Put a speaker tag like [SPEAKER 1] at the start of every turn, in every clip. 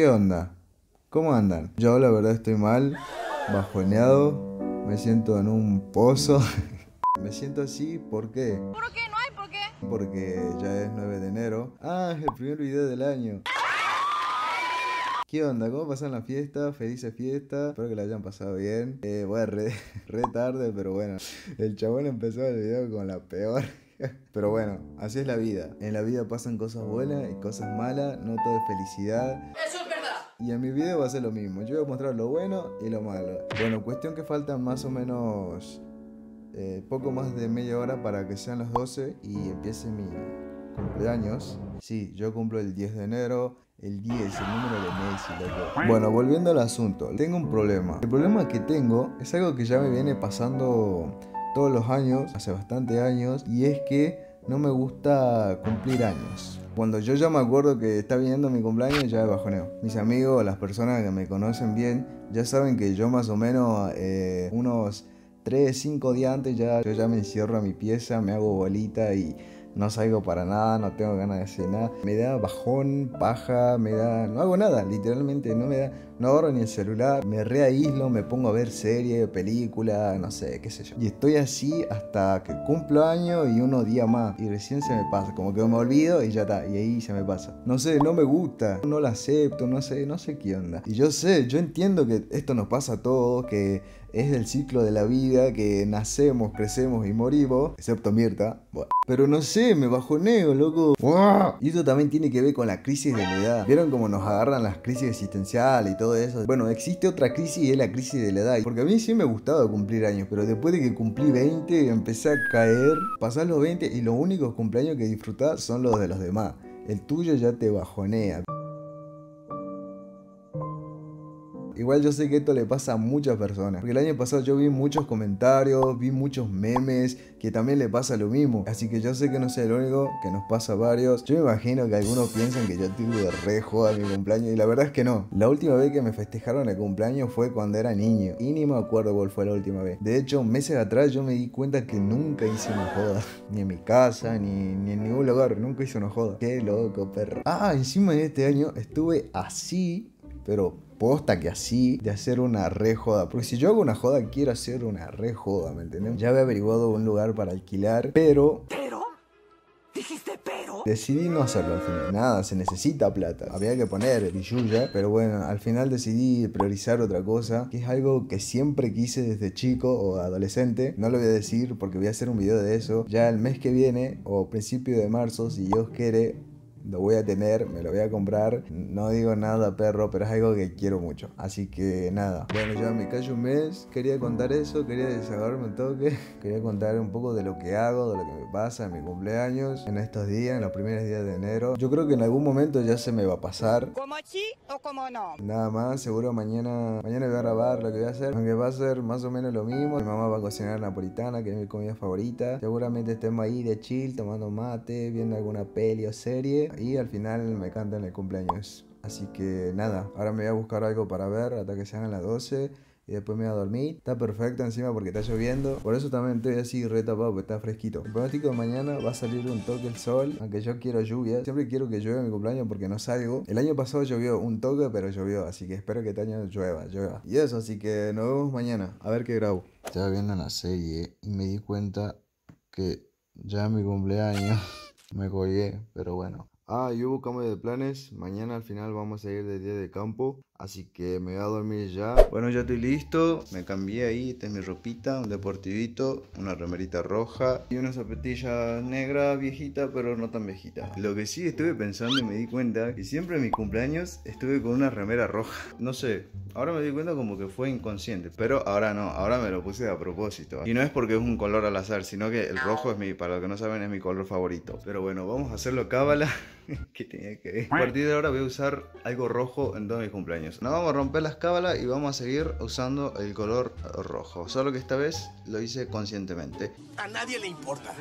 [SPEAKER 1] ¿Qué onda? ¿Cómo andan? Yo la verdad estoy mal, bajoneado, me siento en un pozo. me siento así, ¿por qué?
[SPEAKER 2] ¿Por qué? ¿No hay por qué?
[SPEAKER 1] Porque ya es 9 de enero. Ah, es el primer video del año. ¿Qué onda? ¿Cómo pasan la fiesta? Felices fiestas. Espero que la hayan pasado bien. Eh, bueno, re, re tarde, pero bueno. El chabón empezó el video con la peor. Pero bueno, así es la vida. En la vida pasan cosas buenas y cosas malas. No todo es felicidad.
[SPEAKER 2] Eso es verdad.
[SPEAKER 1] Y en mi video va a ser lo mismo. Yo voy a mostrar lo bueno y lo malo. Bueno, cuestión que faltan más o menos eh, poco más de media hora para que sean las 12 y empiece mi cumpleaños. Sí, yo cumplo el 10 de enero. El 10, el número de Messi, loco. Bueno, volviendo al asunto. Tengo un problema. El problema que tengo es algo que ya me viene pasando todos los años, hace bastante años, y es que no me gusta cumplir años. Cuando yo ya me acuerdo que está viniendo mi cumpleaños, ya bajoneo. Mis amigos, las personas que me conocen bien, ya saben que yo más o menos eh, unos 3, 5 días antes ya, yo ya me encierro a mi pieza, me hago bolita y no salgo para nada, no tengo ganas de hacer nada. Me da bajón, paja, me da... No hago nada, literalmente, no me da... No agarro ni el celular, me reaíslo, me pongo a ver serie, película, no sé, qué sé yo. Y estoy así hasta que cumplo año y unos días más. Y recién se me pasa, como que me olvido y ya está, y ahí se me pasa. No sé, no me gusta, no lo acepto, no sé, no sé qué onda. Y yo sé, yo entiendo que esto nos pasa a todos, que es el ciclo de la vida, que nacemos, crecemos y morimos, excepto Mirta. Pero no sé, me bajoneo, loco. Y esto también tiene que ver con la crisis de la edad. ¿Vieron cómo nos agarran las crisis existenciales y todo Bueno, existe otra crisis y es la crisis de la edad. Porque a mí sí me gustaba cumplir años, pero después de que cumplí 20 empecé a caer, pasar los 20 y los únicos cumpleaños que disfrutás son los de los demás. El tuyo ya te bajonea. Igual yo sé que esto le pasa a muchas personas. Porque el año pasado yo vi muchos comentarios, vi muchos memes que también le pasa lo mismo. Así que yo sé que no soy el único, que nos pasa a varios. Yo me imagino que algunos piensan que yo tuve re joda mi cumpleaños y la verdad es que no. La última vez que me festejaron el cumpleaños fue cuando era niño. Y ni me acuerdo cuál fue la última vez. De hecho, meses atrás yo me di cuenta que nunca hice una joda. Ni en mi casa, ni, ni en ningún lugar. Nunca hice una joda. Qué loco, perro. Ah, encima de este año estuve así, pero posta que así de hacer una re joda. Porque si yo hago una joda, quiero hacer una re joda, ¿me entiendes? Ya había averiguado un lugar para alquilar, pero...
[SPEAKER 2] ¿Pero? ¿Dijiste pero?
[SPEAKER 1] Decidí no hacerlo al final. Nada, se necesita plata. Había que poner billulla, pero bueno, al final decidí priorizar otra cosa, que es algo que siempre quise desde chico o adolescente. No lo voy a decir porque voy a hacer un video de eso ya el mes que viene o principio de marzo, si Dios quiere lo voy a tener, me lo voy a comprar. No digo nada, perro, pero es algo que quiero mucho. Así que nada. Bueno, ya me callo un mes. Quería contar eso, quería desahogarme un toque. Quería contar un poco de lo que hago, de lo que me pasa en mi cumpleaños, en estos días, en los primeros días de enero. Yo creo que en algún momento ya se me va a pasar.
[SPEAKER 2] ¿Como sí o como no?
[SPEAKER 1] Nada más, seguro mañana, mañana voy a grabar lo que voy a hacer. Aunque va a ser más o menos lo mismo. Mi mamá va a cocinar napolitana, que es mi comida favorita. Seguramente estemos ahí de chill, tomando mate, viendo alguna peli o serie y al final me cantan el cumpleaños. Así que nada, ahora me voy a buscar algo para ver hasta que sean las 12 y después me voy a dormir. Está perfecto encima porque está lloviendo. Por eso también estoy así retapado porque está fresquito. El pronóstico de mañana va a salir un toque el sol, aunque yo quiero lluvia. Siempre quiero que llueva mi cumpleaños porque no salgo. El año pasado llovió un toque, pero llovió, así que espero que este año llueva, llueva. Y eso, así que nos vemos mañana. A ver qué grabo. Estaba viendo la serie y me di cuenta que ya mi cumpleaños me colgué, pero bueno. Ah, y hubo cambio de planes. Mañana al final vamos a ir de día de campo. Así que me voy a dormir ya. Bueno, ya estoy listo. Me cambié ahí. Esta es mi ropita. Un deportivito. Una remerita roja. Y una zapatilla negra viejita, pero no tan viejita. Lo que sí estuve pensando y me di cuenta que siempre en mi cumpleaños estuve con una remera roja. No sé. Ahora me di cuenta como que fue inconsciente. Pero ahora no. Ahora me lo puse a propósito. Y no es porque es un color al azar, sino que el rojo es mi, para los que no saben, es mi color favorito. Pero bueno, vamos a hacerlo cábala. que tenía que ver. A partir de ahora voy a usar algo rojo en todos mis cumpleaños. No vamos a romper las cábalas y vamos a seguir usando el color rojo. Solo que esta vez lo hice conscientemente.
[SPEAKER 2] A nadie le importa.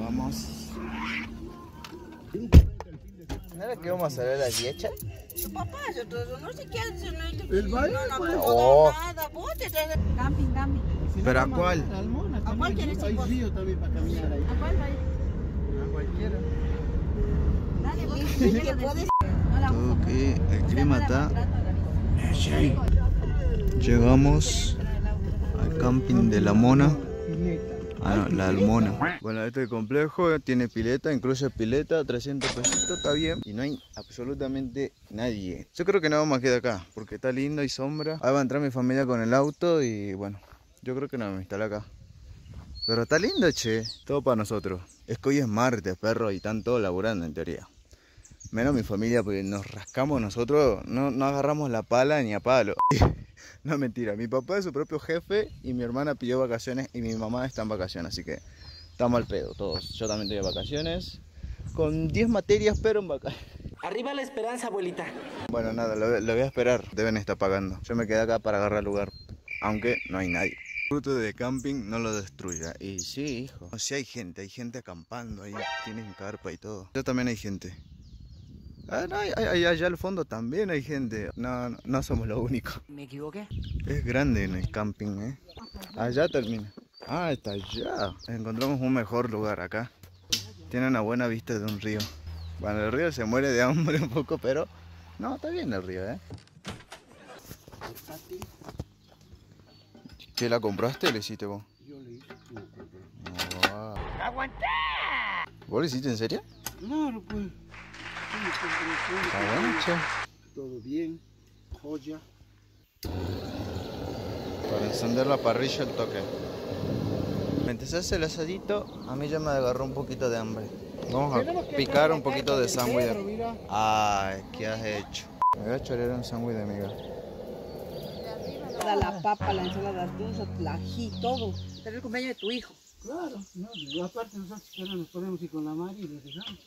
[SPEAKER 1] Vamos. ¿No era que vamos a ver la diecha?
[SPEAKER 3] Papá, yo todo, no sé qué hace, no
[SPEAKER 4] El baile,
[SPEAKER 3] no, no
[SPEAKER 4] pues.
[SPEAKER 3] puedo
[SPEAKER 1] Oh.
[SPEAKER 3] nada, vos te traes camping, camping.
[SPEAKER 4] Si
[SPEAKER 1] ¿Pero a cuál?
[SPEAKER 4] Almona,
[SPEAKER 3] ¿A cuál quieres
[SPEAKER 4] Hay
[SPEAKER 3] ir vos?
[SPEAKER 4] río también para caminar ahí.
[SPEAKER 3] ¿A cuál va a ir?
[SPEAKER 4] A cualquiera.
[SPEAKER 3] Vos, que
[SPEAKER 1] el clima está. Llegamos al camping de la Mona. Ah, no, la Almona. Bueno, este complejo tiene pileta, incluye pileta, 300 pesitos, está bien. Y no hay absolutamente nadie. Yo creo que no vamos a quedar acá, porque está lindo y sombra. Ahí va a entrar mi familia con el auto y bueno, yo creo que no me instala acá. Pero está lindo, che. Todo para nosotros. Es que hoy es martes, perro, y están todos laburando en teoría. Menos mi familia, porque nos rascamos nosotros, no, no agarramos la pala ni a palo. no mentira, mi papá es su propio jefe y mi hermana pidió vacaciones y mi mamá está en vacaciones, así que estamos al pedo todos. Yo también estoy de vacaciones, con 10 materias, pero en vacaciones.
[SPEAKER 4] Arriba la esperanza, abuelita.
[SPEAKER 1] Bueno, nada, lo, lo voy a esperar. Deben estar pagando. Yo me quedé acá para agarrar lugar, aunque no hay nadie. Fruto de camping no lo destruya. Y sí, hijo. O sea, hay gente, hay gente acampando ahí, tienen carpa y todo. Yo también hay gente. Ah, no, hay- hay- allá al fondo también hay gente. No, no, no somos los únicos.
[SPEAKER 4] ¿Me equivoqué?
[SPEAKER 1] Es grande en el camping, ¿eh? Allá termina. Ah, está allá. Encontramos un mejor lugar acá. Tiene una buena vista de un río. Bueno, el río se muere de hambre un poco, pero... No, está bien el río, ¿eh? ¿Qué la compraste o le hiciste vos?
[SPEAKER 5] Yo le hice
[SPEAKER 1] Wow. ¿Vos lo hiciste en serio?
[SPEAKER 5] Pues. Sí, compré
[SPEAKER 1] Está bueno, che.
[SPEAKER 5] todo, bien, joya.
[SPEAKER 1] Para encender la parrilla el toque. Mientras se hace el asadito, a mí ya me agarró un poquito de hambre. Vamos a picar un poquito de sándwich. Ay, ¿qué has hecho? Me voy a chorear un sándwich de miga.
[SPEAKER 3] Toda la papa, la ensalada rusa, la ají, todo. Era el cumpleaños de tu hijo.
[SPEAKER 5] Claro, no, y aparte nosotros nos ponemos ir con la Mari y le dejamos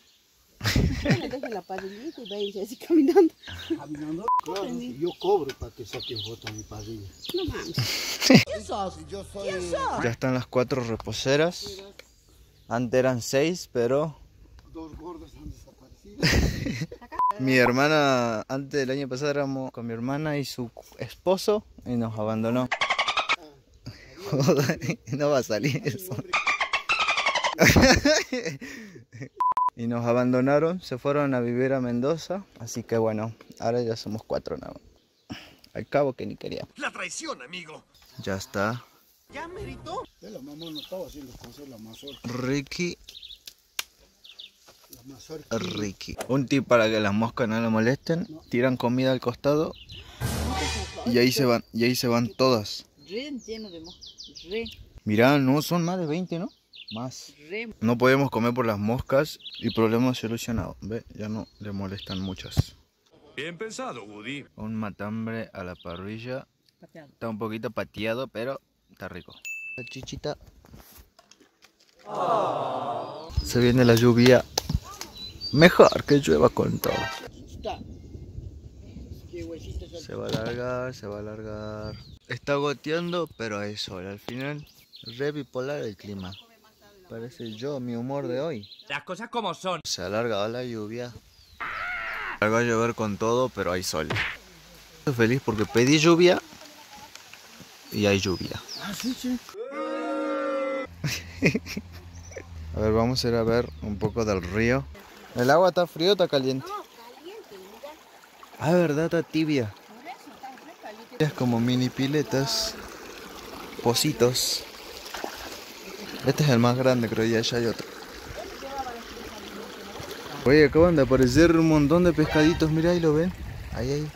[SPEAKER 3] Le deje la parrillita y va a irse así caminando.
[SPEAKER 5] caminando. Claro, yo cobro para que saquen foto a mi parrilla.
[SPEAKER 3] No mames.
[SPEAKER 1] Ya están las cuatro reposeras. Antes eran seis, pero
[SPEAKER 5] Dos gordos han desaparecido.
[SPEAKER 1] mi hermana, antes del año pasado éramos con mi hermana y su esposo y nos abandonó. Joder, no va a salir eso. Y nos abandonaron, se fueron a vivir a Mendoza, así que bueno, ahora ya somos cuatro nada. Al cabo que ni quería.
[SPEAKER 2] La traición, amigo.
[SPEAKER 1] Ya está.
[SPEAKER 4] ¿Ya meritó?
[SPEAKER 5] Ya la mamá no estaba haciendo cosas, la mazorca.
[SPEAKER 1] Ricky,
[SPEAKER 5] La mazorca.
[SPEAKER 1] Ricky. Un tip para que las moscas no le molesten, tiran comida al costado y ahí se van, y ahí se van todas.
[SPEAKER 3] Re lleno de moscas. Re,
[SPEAKER 1] Mirá, no, son más de 20, ¿no? Más. No podemos comer por las moscas y problema solucionado. Ve, ya no le molestan muchas.
[SPEAKER 2] Bien pensado, Woody.
[SPEAKER 1] Un matambre a la parrilla.
[SPEAKER 3] Pateado.
[SPEAKER 1] Está un poquito pateado, pero está rico. La chichita. Se viene la lluvia. Mejor que llueva con todo. Se va a alargar, se va a alargar. Está goteando, pero hay sol. Al final, re bipolar el clima. Parece yo, mi humor de hoy.
[SPEAKER 4] Las cosas como son.
[SPEAKER 1] Se ha alargado la lluvia. Va a llover con todo, pero hay sol. Estoy feliz porque pedí lluvia y hay lluvia.
[SPEAKER 5] Ah, sí, sí.
[SPEAKER 1] A ver, vamos a ir a ver un poco del río. ¿El agua está frío o está caliente? Ah, verdad, está tibia. Es como mini piletas, pocitos. Este es el más grande, creo, y allá hay otro. Oye, acaban de aparecer un montón de pescaditos, mira ahí lo ven. Ahí, ahí.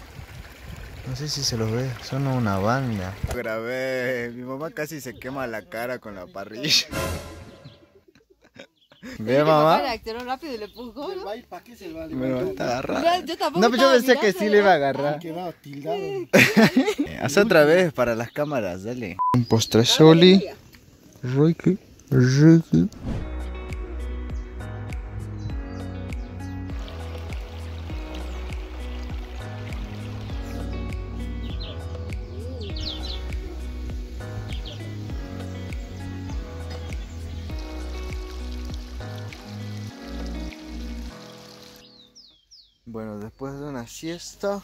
[SPEAKER 1] No sé si se los ve, son una banda. Grabé, mi mamá casi se quema la cara con la parrilla. ¿Ve, mamá?
[SPEAKER 3] reaccionó rápido y le
[SPEAKER 5] ¿El baile para qué se va a
[SPEAKER 1] Me va a agarrar.
[SPEAKER 3] Yo- tampoco
[SPEAKER 1] No, pero yo pensé que sí le iba a
[SPEAKER 5] Ha
[SPEAKER 1] agarrar.
[SPEAKER 5] quedado tildado.
[SPEAKER 1] Haz otra vez para las cámaras, dale. Un postre soli. Ricky. Bueno, después de una siesta,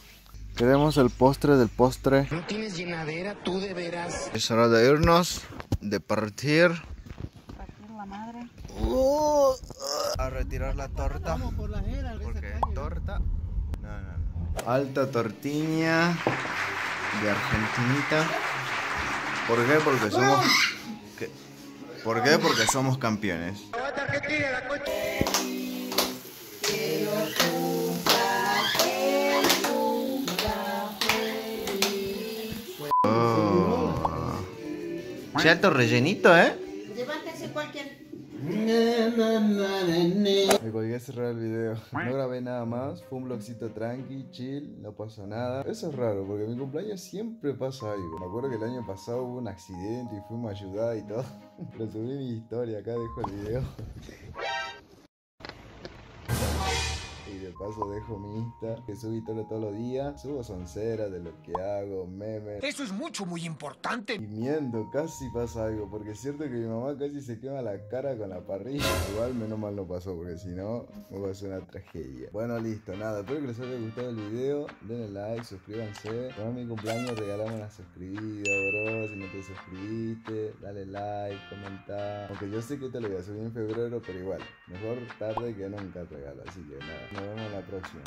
[SPEAKER 1] queremos el postre del postre.
[SPEAKER 4] ¿No tienes llenadera tú de veras?
[SPEAKER 1] Es hora de irnos, de partir. Uh, a retirar la torta.
[SPEAKER 5] Vamos por la
[SPEAKER 1] Porque torta No, no, no. Alta tortiña de Argentinita. ¿Por qué? Porque somos. ¿Qué? ¿Por qué? Porque somos campeones. Oh. Chato rellenito, ¿eh?
[SPEAKER 3] Levántese cualquier.
[SPEAKER 1] Me colgué a cerrar el video. No grabé nada más. Fue un vlogcito tranqui, chill, no pasó nada. Eso es raro, porque mi cumpleaños siempre pasa algo. Me acuerdo que el año pasado hubo un accidente y fuimos a ayudar y todo. Pero subí mi historia, acá dejo el video. De paso dejo mi Insta, que subo historia todos los días. Subo sonceras de lo que hago, memes.
[SPEAKER 2] Eso es mucho, muy importante.
[SPEAKER 1] Y miento, casi pasa algo, porque es cierto que mi mamá casi se quema la cara con la parrilla. Igual menos mal no pasó, porque si no, me va a ser una tragedia. Bueno, listo, nada, espero que les haya gustado el video. Denle like, suscríbanse. Para mi cumpleaños regalame una suscribida, bro. Si no te suscribiste, dale like, comenta. Aunque yo sé que te lo voy a subir en febrero, pero igual, mejor tarde que nunca regalo. Así que nada, vemos la próxima.